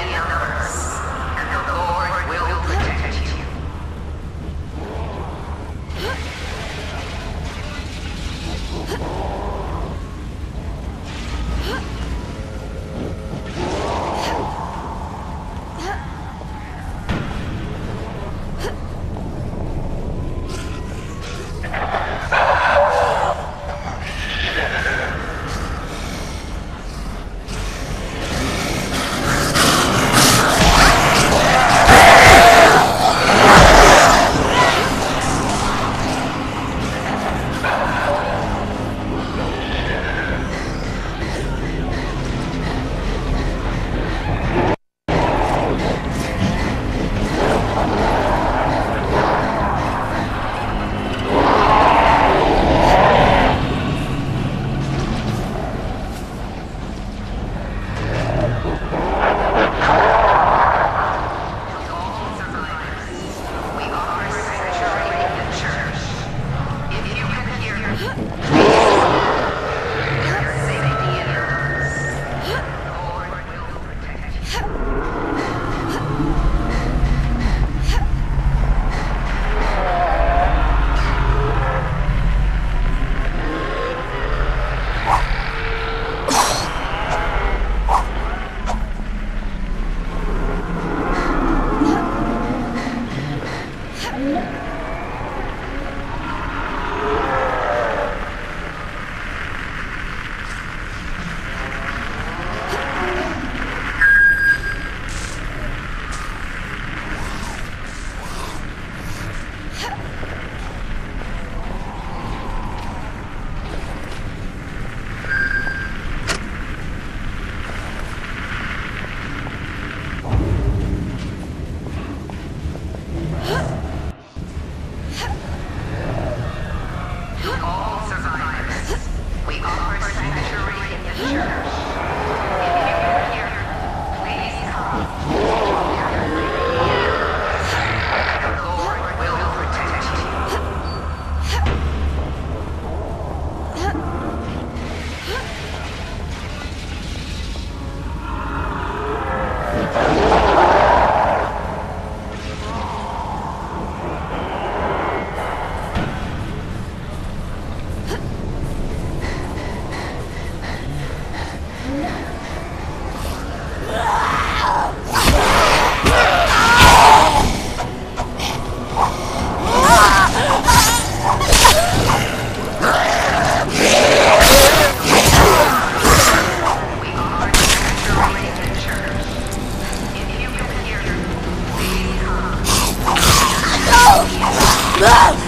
universe, we offer sanctuary in the church. The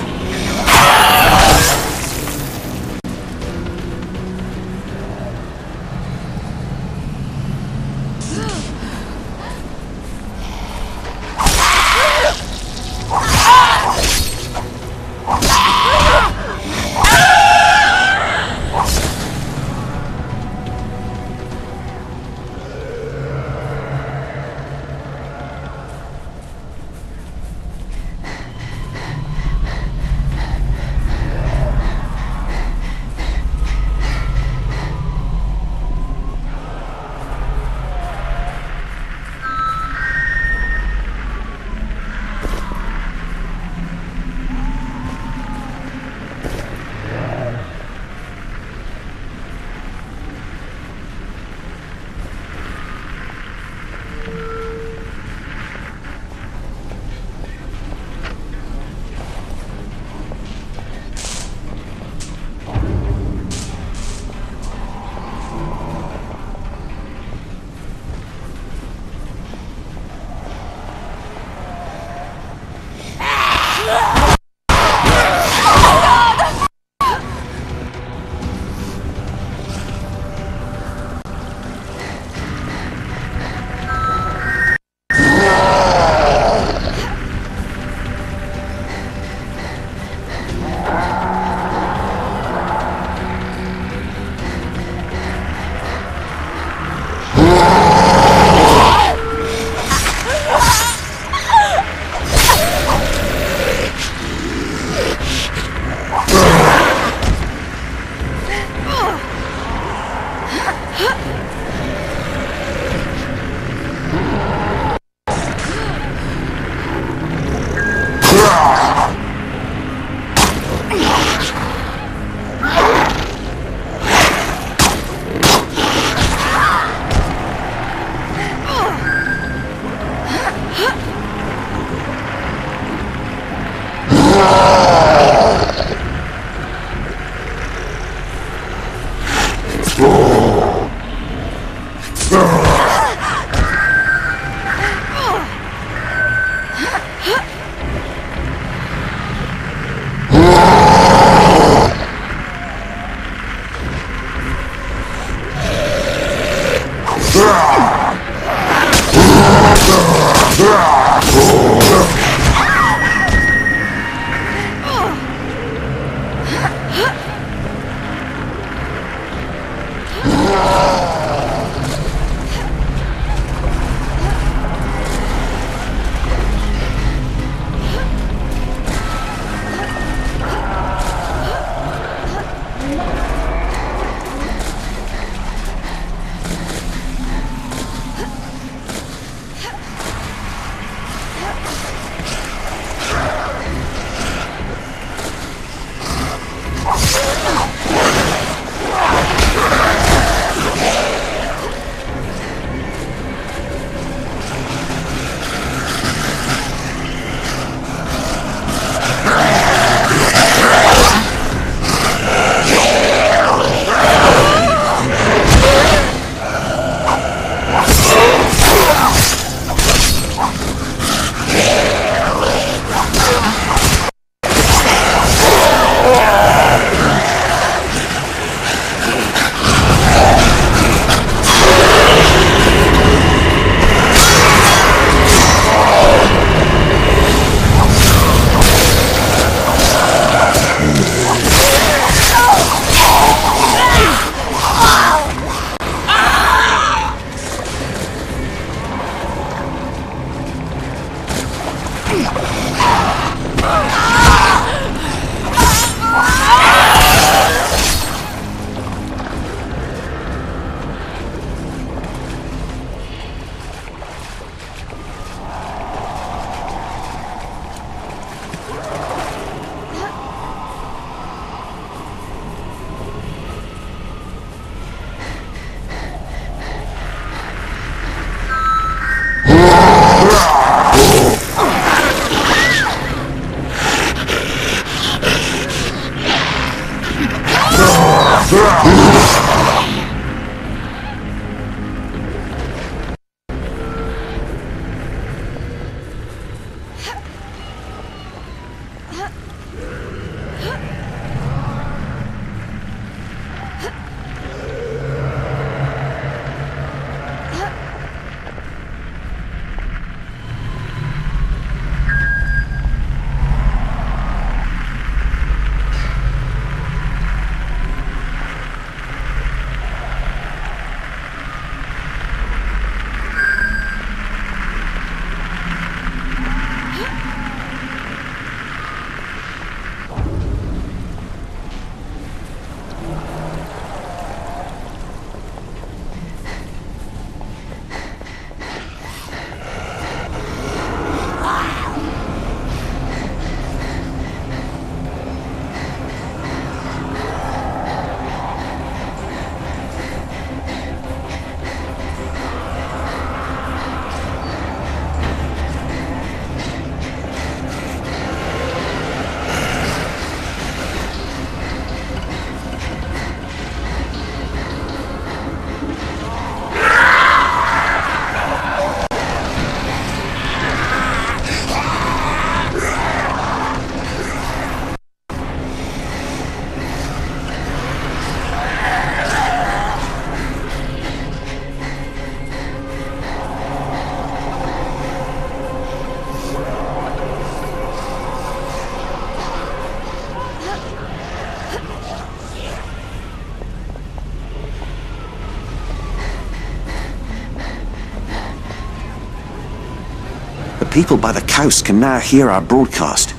people by the coast can now hear our broadcast.